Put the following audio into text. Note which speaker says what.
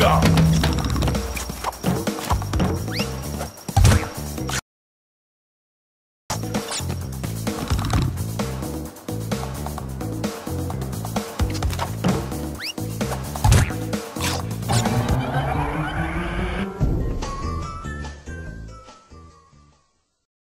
Speaker 1: Super